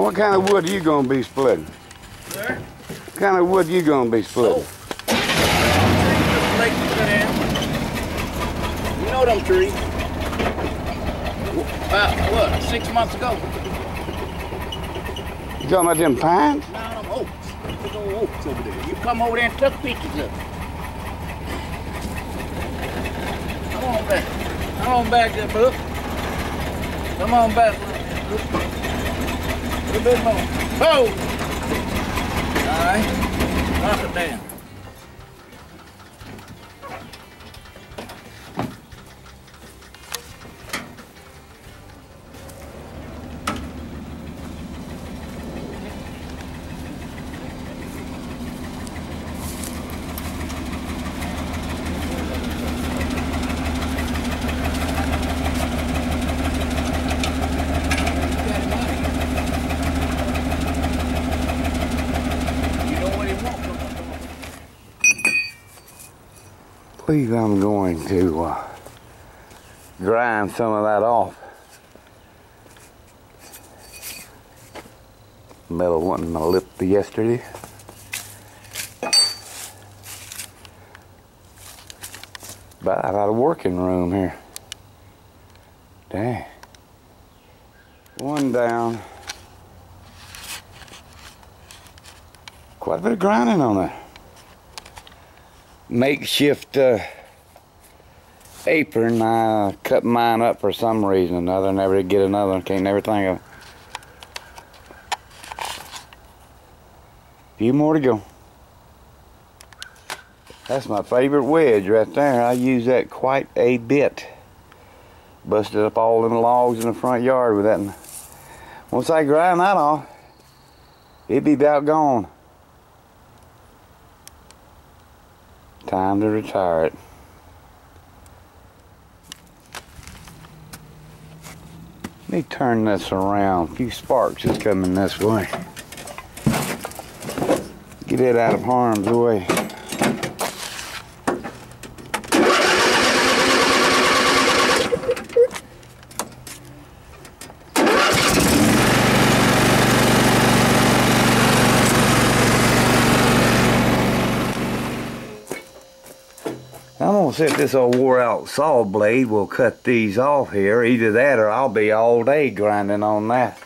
What kind of wood are you gonna be splitting? Sir? What kind of wood are you gonna be splitting? Oh. You cut in. You know them trees. About what? Six months ago. You talking about them pines? Now them oaks. Big old oaks over there. You come over there and took pictures of them. Come on back. Come on back there, Book. Come on back. A bit more. Whoa! All right. Knock it down. Believe I'm going to uh, grind some of that off. Metal went in my lip yesterday. But I've got a working room here. Dang. One down. Quite a bit of grinding on that makeshift uh, apron. I cut mine up for some reason or another. Never get another one. Can't never think of it. Few more to go. That's my favorite wedge right there. I use that quite a bit. Busted up all them logs in the front yard with that. Once I grind that off, it'd be about gone. Time to retire it. Let me turn this around. A few sparks is coming this way. Get it out of harm's way. If this old wore out saw blade will cut these off here. Either that or I'll be all day grinding on that.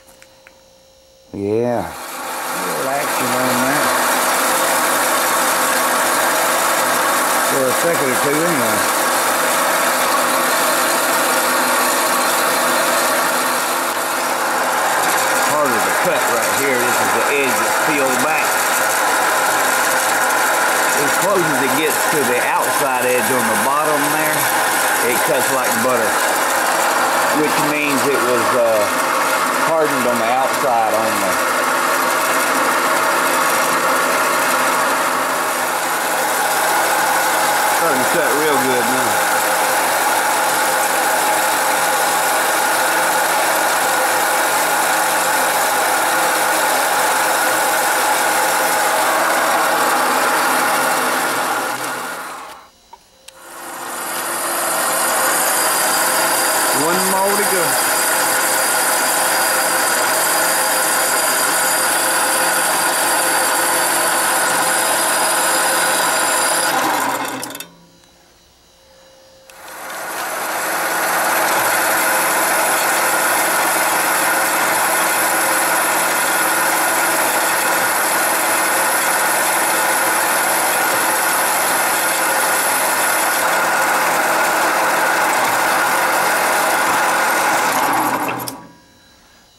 Yeah. Little action on that. For a second or two anyway. Harder to cut right here. This is the edge that's peeled back as it gets to the outside edge on the bottom there, it cuts like butter. Which means it was uh, hardened on the outside only. Starting to cut real good now. One more to go.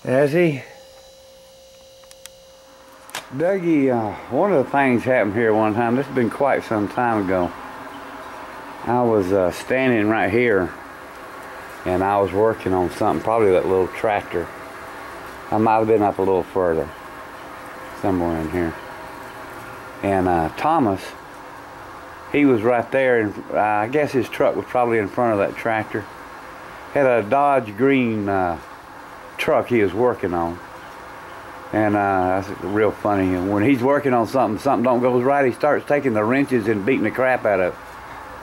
Has he? Dougie, uh, one of the things happened here one time. This has been quite some time ago. I was uh, standing right here and I was working on something, probably that little tractor. I might have been up a little further, somewhere in here. And uh, Thomas, he was right there, and uh, I guess his truck was probably in front of that tractor. Had a Dodge Green uh, truck he was working on. And uh, that's real funny. When he's working on something, something don't go right, he starts taking the wrenches and beating the crap out of it.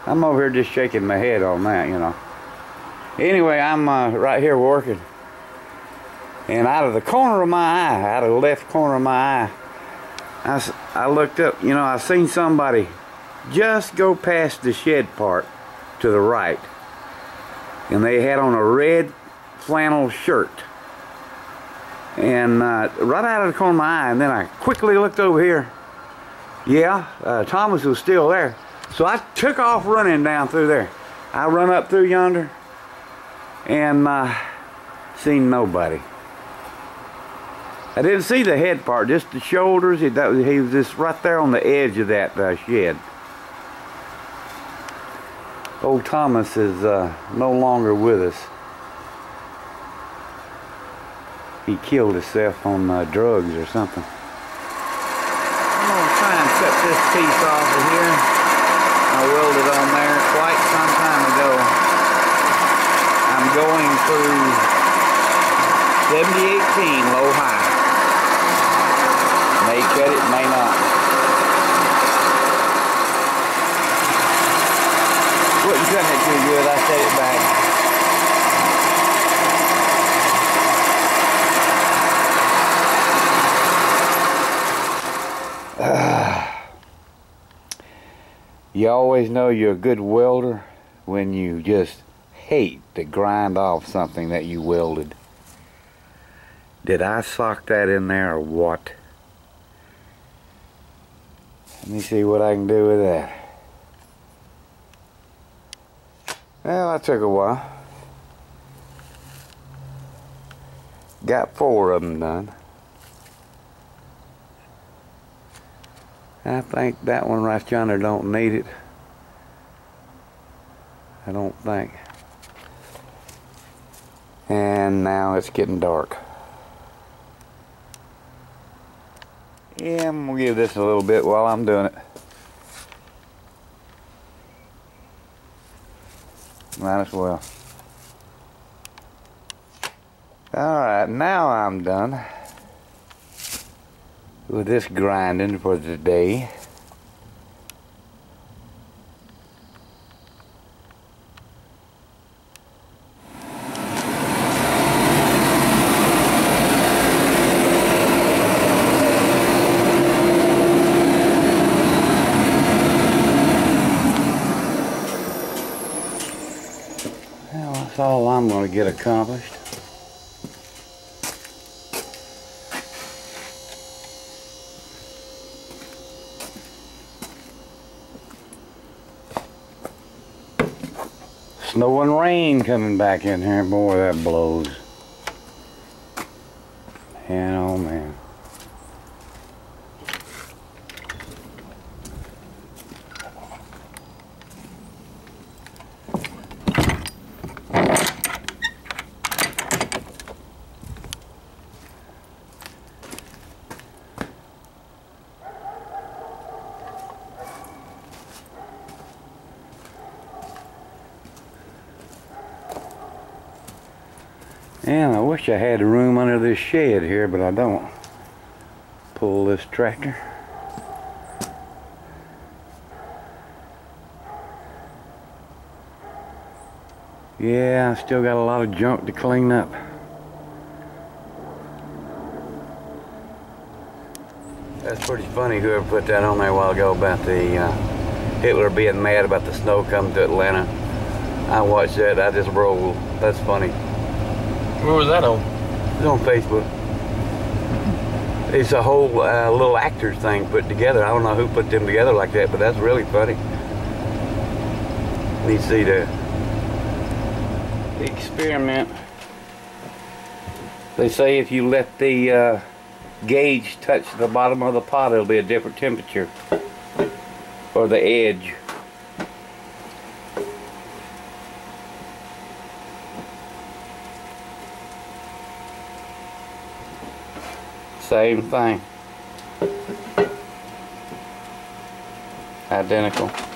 I'm over here just shaking my head on that, you know. Anyway, I'm uh, right here working. And out of the corner of my eye, out of the left corner of my eye, I, I looked up, you know, I seen somebody just go past the shed part to the right. And they had on a red flannel shirt. And uh, right out of the corner of my eye, and then I quickly looked over here. Yeah, uh, Thomas was still there. So I took off running down through there. I run up through yonder and uh, seen nobody. I didn't see the head part, just the shoulders. He, was- he was just right there on the edge of that uh, shed. Old Thomas is uh, no longer with us. He killed himself on uh, drugs or something. I'm gonna try and cut this piece off of here. I welded on there quite some time ago. I'm going through 7018 low high. May cut it, may not. Wasn't cutting it too good, I set it back. You always know you're a good welder when you just hate to grind off something that you welded. Did I sock that in there or what? Let me see what I can do with that. Well, that took a while. Got four of them done. I think that one right yonder don't need it. I don't think. And now it's getting dark. Yeah, I'm gonna give this a little bit while I'm doing it. Might as well. Alright, now I'm done with this grinding for the day. Well, that's all I'm going to get accomplished. Snow and rain coming back in here. Boy, that blows. And I wish I had room under this shed here, but I don't. Pull this tractor. Yeah, I still got a lot of junk to clean up. That's pretty funny whoever put that on there a while ago about the uh, Hitler being mad about the snow coming to Atlanta. I watched that, I just rolled. That's funny. Where was that on? It's on Facebook. It's a whole uh, little actors thing put together. I don't know who put them together like that, but that's really funny. Let me see the experiment. They say if you let the uh, gauge touch the bottom of the pot, it'll be a different temperature. Or the edge. Same thing. Identical.